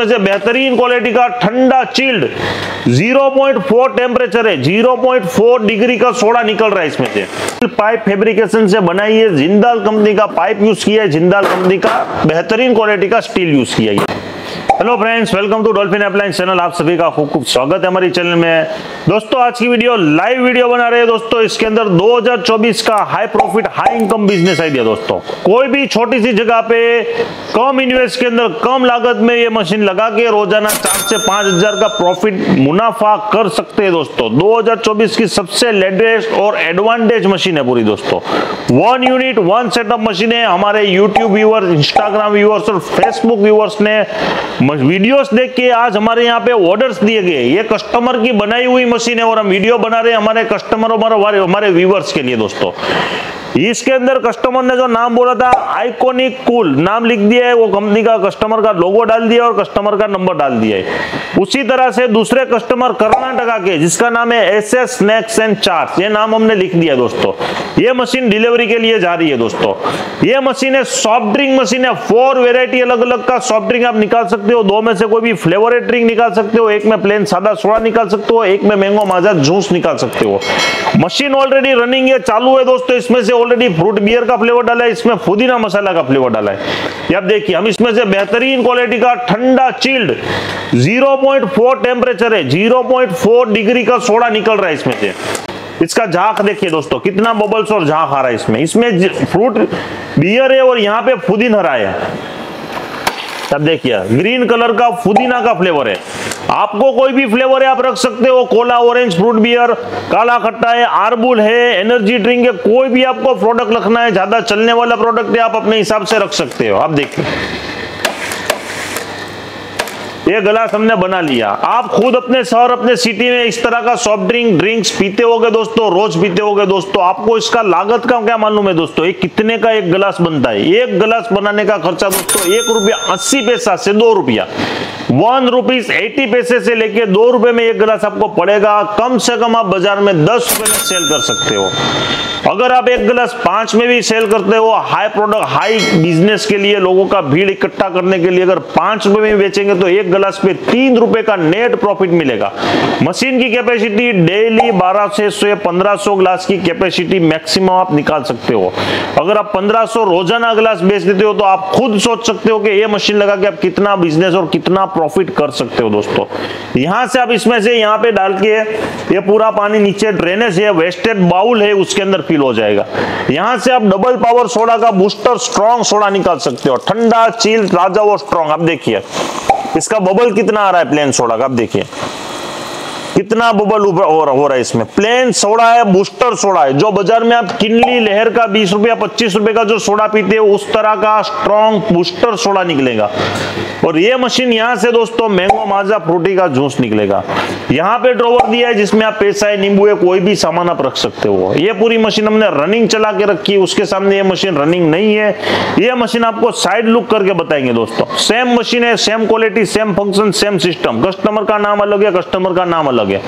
से बेहतरीन क्वालिटी का ठंडा चिल्ड 0.4 टेम्परेचर है 0.4 डिग्री का सोडा निकल रहा है इसमें से। पाइप फैब्रिकेशन से बनाई है, जिंदाल कंपनी का पाइप यूज़ किया है, जिंदाल कंपनी का बेहतरीन क्वालिटी का स्टील यूज़ किया है। Hello friends welcome to Dolphin appliance channel आप सभी का खूब खूब स्वागत है हमारी चैनल में। दोस्तों, आज की वीडियो लाइव वीडियो बना रहे हैं दोस्तों। इसके अंदर 2024 का high profit high income business idea दोस्तों। कोई भी छोटी सी जगह पे कम इन्वेस्ट के अंदर कम लागत में ये मशीन लगा के रोज़ाना चार से पाँच का प्रॉफिट मुनाफा कर सकते हैं दोस्तों। 2024 की सबसे लेटेस्ट और एडवांटेज मशीन है पूरी दोस्तों। One unit one setup machine है। हमारे यूट्यूब व्यूअर्स इंस्टाग्राम व्यूअर्स और फेसबुक व्यूअर्स ने वीडियोस देख के आज हमारे यहाँ पे ऑर्डर्स दिए गए। ये कस्टमर की बनाई हुई मशीन है और हम वीडियो बना रहे हैं हमारे कस्टमर हमारे हमारे व्यूवर्स के लिए दोस्तों। इसके अंदर कस्टमर ने जो नाम बोला था आइकोनिक कूल नाम लिख दिया है वो कंपनी का कस्टमर का लोगो डाल दिया और कस्टमर का नंबर डाल दिया है। उसी तरह से दूसरे कस्टमर कर्नाटका के, जिसका नाम है S S snacks and chart ये नाम हमने लिख दिया दोस्तों। ये मशीन डिलीवरी के लिए जा रही है दोस्तों। ये मशीन है सॉफ्ट ड्रिंक मशीन है फोर वेरायटी अलग अलग का सॉफ्ट ड्रिंक आप निकाल सकते हो। दो में से कोई भी फ्लेवर ड्रिंक निकाल सकते हो, एक में प्लेन सादा सोडा निकाल सकते हो, एक में मैंगो माजा जूस निकाल सकते हो। मशीन ऑलरेडी रनिंग है, चालू है दोस्तों, इसमें से ऑलरेडी फ्रूट बियर का फ्लेवर डाला है, इसमें पुदीना मसाला का फ्लेवर डाला है। अब देखिए, हम इसमें से बेहतरीन क्वालिटी का ठंडा चिल्ड 0.4 टेम्परेचर है 0.4 डिग्री का सोडा निकल रहा है इसमें से। इसका झाक देखिए दोस्तों, कितना बबल्स और झाक आ रहा है इसमें। इसमें फ्रूट बियर है और यहाँ पे फुदीन हरा है। अब देखिए ग्रीन कलर का फुदीना का फ्लेवर है। आपको कोई भी फ्लेवर है, आप रख सकते हो। कोला ऑरेंज फ्रूट बियर काला खट्टा है आरबुल है एनर्जी ड्रिंक है, कोई भी आपको प्रोडक्ट रखना है, ज़्यादा चलने वाला प्रोडक्ट है, आप अपने हिसाब से रख सकते हो। आप देखिए। ये गिलास हमने बना लिया। आप खुद अपने शहर, अपने सिटी में इस तरह का सॉफ्ट ड्रिंक ड्रिंक्स पीते होगे दोस्तों, रोज पीते होगे दोस्तों, आपको इसका लागत का क्या मालूम है दोस्तों? ये कितने का एक गिलास बनता है? एक गिलास बनाने का खर्चा दोस्तों, एक रुपया अस्सी पैसा से दो रुपया। वन रुपीज़ एटी पैसे से लेके दो रुपए में एक गिलास आपको पड़ेगा। कम से कम आप बाज़ार में दस रुपए में सेल कर सकते हो। अगर आप एक गिलास पाँच में भी सेल करते हो हाई प्रोडक्ट हाई बिज़नेस के लिए, लोगों का भीड़ इकट्ठा करने के लिए अगर पाँच रुपए में बेचेंगे तो एक गिलास पे तीन रुपए का नेट प्रॉफिट मिलेगा। मशीन की कैपेसिटी डेली बारह से पंद्रह सौ ग्लास की कैपेसिटी मैक्सिमम आप निकाल सकते हो। अगर आप पंद्रह सौ रोज़ाना ग्लास बेच देते हो तो आप खुद सोच सकते हो कि ये मशीन लगा के आप कितना बिज़नेस और कितना प्रॉफिट कर सकते हो दोस्तों। यहाँ से आप इसमें से यहाँ पे डाल के ये पूरा पानी नीचे ड्रेनेज है वेस्टेड बाउल है, उसके अंदर फिल हो जाएगा। यहाँ से आप डबल पावर सोडा का बूस्टर स्ट्रॉन्ग सोडा निकाल सकते हो। ठंडा चील राजा वो स्ट्रॉन्ग आप देखिए, इसका बबल कितना आ रहा है प्लेन सोडा का, आप देखिए। कितना बबल हो रहा है इसमें? प्लेन सोडा है बूस्टर सोडा है। जो बाज़ार में आप किनली लहर का बीस रुपया, पच्चीस रुपए का जो सोडा पीते हो, उस तरह का स्ट्रॉन्ग बूस्टर सोडा निकलेगा। और ये मशीन यहाँ से दोस्तों मैंगो माजा फ्रूटी का जूस निकलेगा। यहाँ पे ड्रोवर दिया है जिसमें आप पैसा है, नींबू है, कोई भी सामान आप रख सकते हो। ये पूरी मशीन हमने रनिंग चला के रखी है, उसके सामने ये मशीन रनिंग नहीं है। ये मशीन आपको साइड लुक करके बताएँगे दोस्तों। सेम मशीन है same quality same function same system customer का नाम अलग है कस्टमर का नाम अलग है।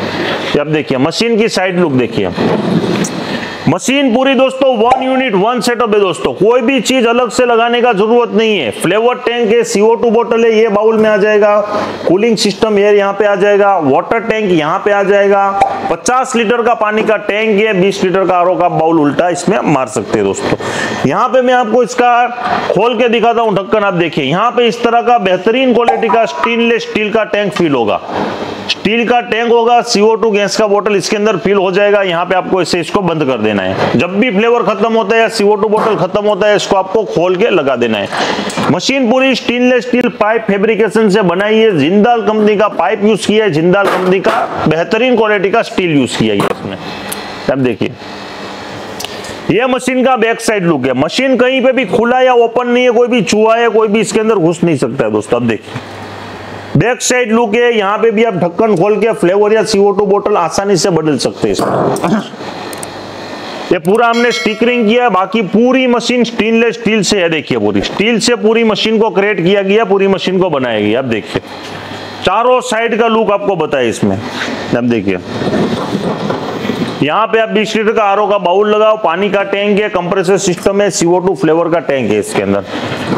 अब देखिए, मशीन की साइड लुक देखिए। मशीन पूरी दोस्तों वन यूनिट वन सेटअप है दोस्तों। कोई भी चीज़ अलग से लगाने का ज़रूरत नहीं है। फ्लेवर टैंक है सीओ टू बोतल है, ये बाउल में आ जाएगा। कूलिंग सिस्टम एयर यहाँ पे आ जाएगा। वाटर टैंक यहाँ पे आ जाएगा। 50 लीटर का पानी का टैंक है 20 लीटर का आरो का बाउल उल्टा इसमें मार सकते हैं दोस्तों। यहाँ पे मैं आपको इसका खोल के दिखाता हूँ, ढक्कन आप देखिए। यहाँ पे इस तरह का बेहतरीन क्वालिटी का स्टेनलेस स्टील का टैंक फील होगा। स्टील का टैंक होगा CO2 गैस का बोतल इसके अंदर फिल हो जाएगा, यहाँ पे आपको इसे इसको बंद कर देना है। जब भी फ्लेवर खत्म होता है या CO2 बोतल खत्म होता है, इसको आपको खोल के लगा देना है। मशीन पूरी स्टेनलेस स्टील पाइप फैब्रिकेशन से बनाई है। जिंदाल कंपनी का पाइप यूज़ किया है। जिंदाल कंपनी का बेहतरीन क्वालिटी का स्टील यूज़ किया है इसमें। अब देखिए। यह मशीन का बैक साइड लुक है। मशीन कहीं पे भी खुला या ओपन नहीं है, कोई भी चूहा है, कोई भी इसके अंदर घुस नहीं सकता है दोस्तों। अब देखिए। बैक साइड लुक है, यहाँ पे भी आप ढक्कन खोल के फ्लेवर या सीओ टू बोतल आसानी से बदल सकते हैं ये पूरा हमने स्टिकरिंग किया, बाकी पूरी मशीन स्टेनलेस स्टील से है, देखिए पूरी। स्टील से पूरी मशीन को क्रिएट किया गया, पूरी मशीन को बनाया गया अब देखिए। चारों साइड का लुक आपको बताया इसमें। अब देखिए। यहाँ पे आप बीस लीटर का आरओ का बाउल लगाओ, पानी का टैंक है कंप्रेसर सिस्टम है सीओ टू फ्लेवर का टैंक है इसके अंदर।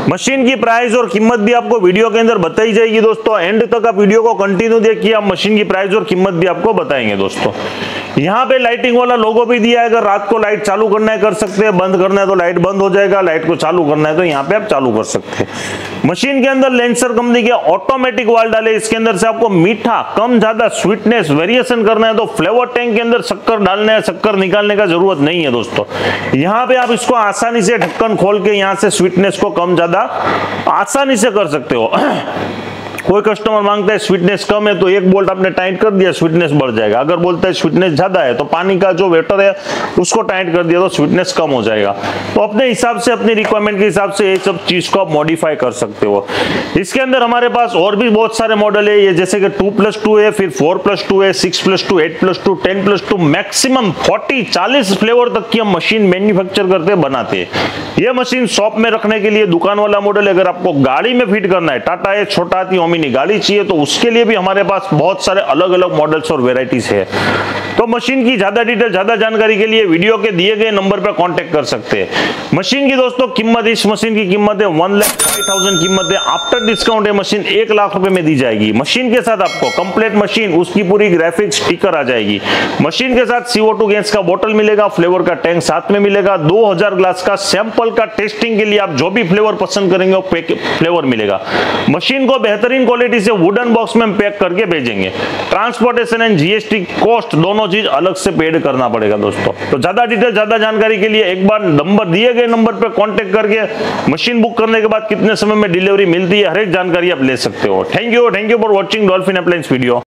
मशीन की प्राइस और कीमत भी आपको वीडियो के अंदर बताई जाएगी दोस्तों। एंड तक आप वीडियो को कंटिन्यू देखिए, आप मशीन की प्राइस और कीमत भी आपको बताएँगे दोस्तों। यहाँ पे लाइटिंग वाला लोगो भी दिया है। अगर रात को लाइट चालू करना है, कर सकते हैं। बंद करना है तो लाइट बंद हो जाएगा। लाइट को चालू करना है तो यहाँ पे आप चालू कर सकते हैं। मशीन के अंदर लेंसर कंपनी के ऑटोमेटिक वाल डाले। इसके अंदर से आपको मीठा, कम, ज़्यादा स्वीटनेस वेरिएशन करना है तो फ्लेवर टैंक के अंदर शक्कर डालना है। शक्कर निकालने का ज़रूरत नहीं है दोस्तों। यहाँ पे आप इसको आसानी से ढक्कन खोल के यहाँ से स्वीटनेस को कम, ज़्यादा आसानी से कर सकते हो। कोई कस्टमर माँगता है स्वीटनेस कम है तो एक बोल्ट आपने टाइट कर दिया स्वीटनेस बढ़ जाएगा। अगर बोलता है स्वीटनेस ज़्यादा है तो पानी का जो वेटर है, उसको टाइट कर दिया तो स्वीटनेस कम हो जाएगा। तो अपने हिसाब से, अपनी रिक्वायरमेंट के हिसाब से ये सब चीज़ को आप मॉडिफाई कर सकते हो। इसके अंदर हमारे पास और भी बहुत सारे मॉडल है, ये जैसे कि टू प्लस टू है, फिर फोर प्लस टू है six plus two eight plus two ten plus two maximum forty चालीस फ्लेवर तक की हम मशीन मैन्युफैक्चर करते बनाते हैं। ये मशीन शॉप में रखने के लिए दुकान वाला मॉडल अगर आपको गाड़ी में फिट करना है, टाटा है, छोटा ओमिनी गाड़ी चाहिए तो उसके लिए भी हमारे पास बहुत सारे अलग अलग मॉडल्स और वेराइटीज है। तो मशीन की ज़्यादा डिटेल ज़्यादा जानकारी के लिए वीडियो के दिए गए नंबर पर कांटेक्ट कर सकते हैं। मशीन की दोस्तों, कीमत इस मशीन की कीमत है वन लाख फाइव थाउज़ेंड कीमत है। आफ्टर डिस्काउंट है मशीन एक लाख रुपए में दी जाएगी। मशीन के साथ आपको कंप्लीट मशीन उसकी पूरी ग्राफिक्स स्टिकर आ जाएगी। मशीन के साथ सीओ टू गैस का बोतल मिलेगा फ्लेवर का टैंक साथ में मिलेगा। 2000 ग्लास का सैंपल का टेस्टिंग के लिए आप जो भी फ्लेवर पसंद करेंगे, वो फ्लेवर मिलेगा। मशीन को बेहतरीन क्वालिटी से वुडन बॉक्स में पैक करके भेजेंगे। ट्रांसपोर्टेशन एंड जीएसटी कॉस्ट दोनों चीज़ अलग से पेड करना पड़ेगा दोस्तों। तो ज़्यादा डिटेल ज़्यादा जानकारी के लिए एक बार नंबर दिए गए नंबर पर कॉन्टेक्ट करके मशीन बुक करने के बाद कितने समय में डिलीवरी मिलती है, हर एक जानकारी आप ले सकते हो। Thank you thank you for watching Dolphin appliances video